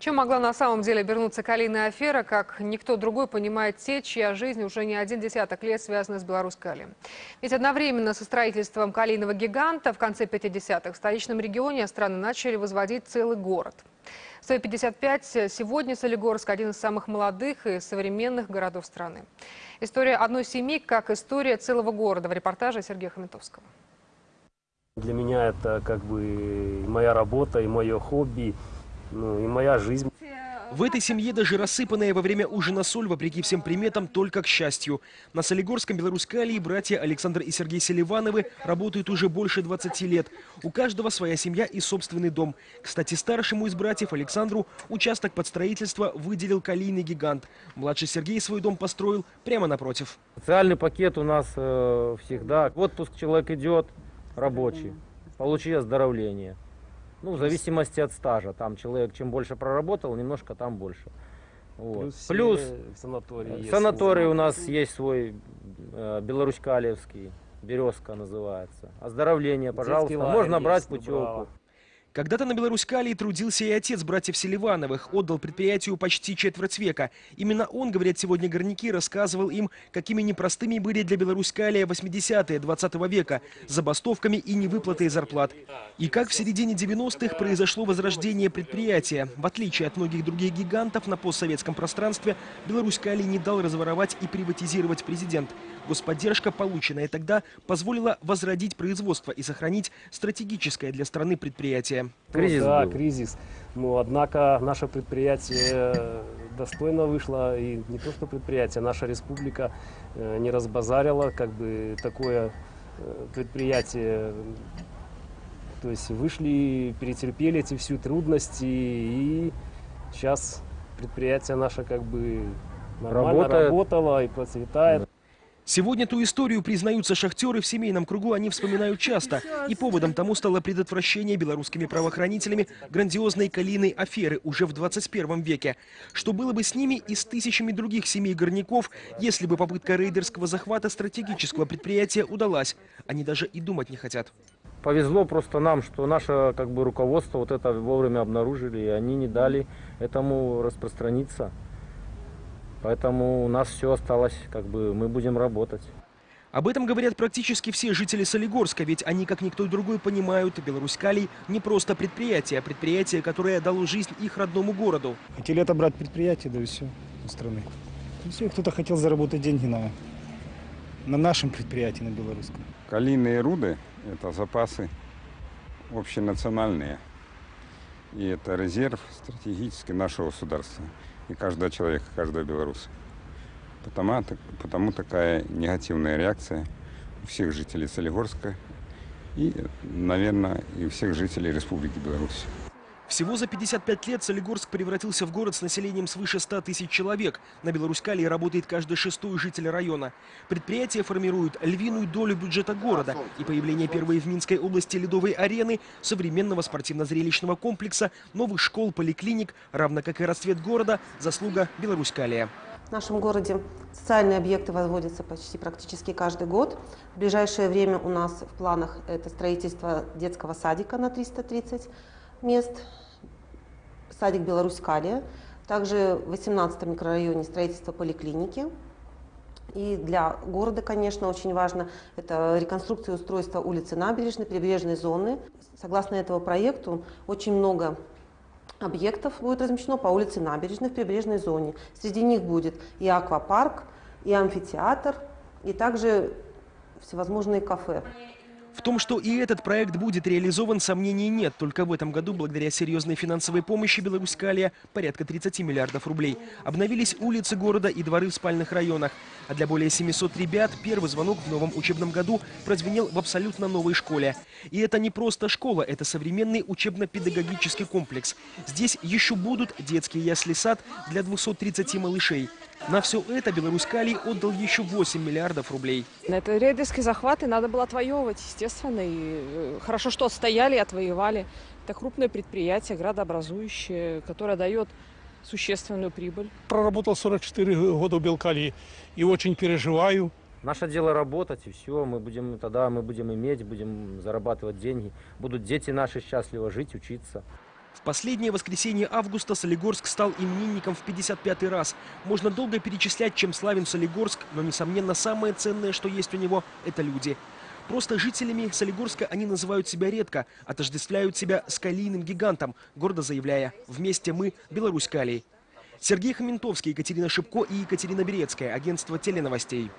Чем могла на самом деле обернуться калийная афера, как никто другой понимает те, чья жизнь уже не один десяток лет связана с белорусской калием. Ведь одновременно со строительством калийного гиганта в конце 50-х в столичном регионе страны начали возводить целый город. В свои 55 сегодня Солигорск – один из самых молодых и современных городов страны. История одной семьи, как история целого города в репортаже Сергея Хамитовского. Для меня это как бы моя работа, и мое хобби, ну, и моя жизнь. В этой семье даже рассыпанная во время ужина соль, вопреки всем приметам, только к счастью. На Солигорском Белорусскалии братья Александр и Сергей Селивановы работают уже больше 20 лет. У каждого своя семья и собственный дом. Кстати, старшему из братьев Александру участок под строительство выделил калийный гигант. Младший Сергей свой дом построил прямо напротив. Социальный пакет у нас э, всегда. В отпуск человек идет рабочий, получи оздоровление. Ну, в зависимости от стажа. Там человек чем больше проработал, немножко там больше. Вот. Плюс, Плюс э, санаторий. санаторий у нас есть свой э, Белоруськалевский, Березка называется. Оздоровление, пожалуйста, лагерь можно брать путевку. Дубрава. Когда-то на Беларуськалии трудился и отец братьев Селивановых, отдал предприятию почти четверть века. Именно он, говорят сегодня горняки, рассказывал им, какими непростыми были для Беларуськалия 80-е 20 века, с забастовками и невыплатой зарплат. И как в середине 90-х произошло возрождение предприятия. В отличие от многих других гигантов на постсоветском пространстве, Беларуськалий не дал разворовать и приватизировать президент. Господдержка, полученная тогда, позволила возродить производство и сохранить стратегическое для страны предприятие. Ну Кризис да, был. кризис. Но однако наше предприятие достойно вышло. И не то, что предприятие, наша республика э, не разбазарила как бы такое э, предприятие. То есть вышли, перетерпели эти всю трудности и сейчас предприятие наше как бы нормально Работает. работало и процветает. Сегодня ту историю, признаются шахтеры, в семейном кругу они вспоминают часто. И поводом тому стало предотвращение белорусскими правоохранителями грандиозной калийной аферы уже в 21 веке. Что было бы с ними и с тысячами других семей горняков, если бы попытка рейдерского захвата стратегического предприятия удалась? Они даже и думать не хотят. Повезло просто нам, что наше как бы руководство вот это вовремя обнаружили, и они не дали этому распространиться. Поэтому у нас все осталось, как бы мы будем работать. Об этом говорят практически все жители Солигорска, ведь они, как никто другой, понимают, Беларусь-Калий не просто предприятие, а предприятие, которое дало жизнь их родному городу. Хотели отобрать предприятие, да и все, у страны. И все, кто-то хотел заработать деньги на, на нашем предприятии, на белорусском. Калийные руды – это запасы общенациональные. И это резерв стратегический нашего государства. И каждого человека, каждого белоруса. Потому, потому такая негативная реакция у всех жителей Солигорска и, наверное, и у всех жителей Республики Беларусь. Всего за 55 лет Солигорск превратился в город с населением свыше 100 тысяч человек. На Беларусь-Калии работает каждый шестой житель района. Предприятие формирует львиную долю бюджета города. И появление первой в Минской области ледовой арены, современного спортивно-зрелищного комплекса, новых школ, поликлиник, равно как и расцвет города, заслуга Беларусь-Калия. В нашем городе социальные объекты возводятся почти практически каждый год. В ближайшее время у нас в планах это строительство детского садика на 330 мест, садик Беларусь-Калия, также в 18 микрорайоне строительство поликлиники. И для города, конечно, очень важно это реконструкция и устройство улицы Набережной, прибрежной зоны. Согласно этому проекту, очень много объектов будет размещено по улице Набережной в прибрежной зоне. Среди них будет и аквапарк, и амфитеатр, и также всевозможные кафе. В том, что и этот проект будет реализован, сомнений нет. Только в этом году, благодаря серьезной финансовой помощи Беларусь-Калия, порядка 30 миллиардов рублей, обновились улицы города и дворы в спальных районах. А для более 700 ребят первый звонок в новом учебном году прозвенел в абсолютно новой школе. И это не просто школа, это современный учебно-педагогический комплекс. Здесь еще будут детские ясли-сад для 230 малышей. На все это Беларусь-Калий отдал еще 8 миллиардов рублей. На это рейдерские захваты надо было отвоевывать, естественно. И э, хорошо, что отстояли и отвоевали. Это крупное предприятие, градообразующее, которое дает существенную прибыль. Проработал 44 года в Белкалии и очень переживаю. Наше дело работать, и все, мы будем тогда мы будем иметь, будем зарабатывать деньги. Будут дети наши счастливо жить, учиться. В последнее воскресенье августа Солигорск стал именинником в 55-й раз. Можно долго перечислять, чем славен Солигорск, но, несомненно, самое ценное, что есть у него – это люди. Просто жителями Солигорска они называют себя редко, отождествляют себя с гигантом, гордо заявляя «Вместе мы – Беларусь Калий». Сергей Хаментовский, Екатерина Шипко и Екатерина Берецкая. Агентство теленовостей.